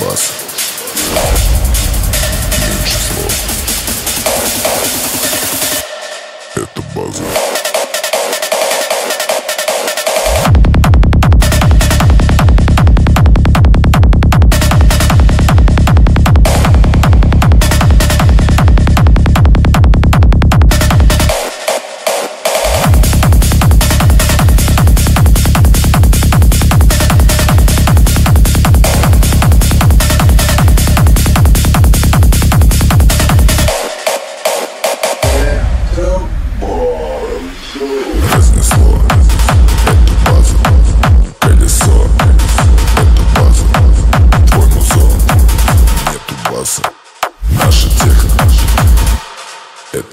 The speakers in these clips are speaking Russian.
boss.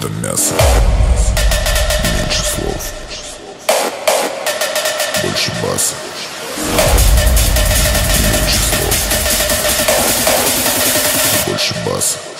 это мясо. Меньше слов. Больше баса. Меньше слов. Больше баса.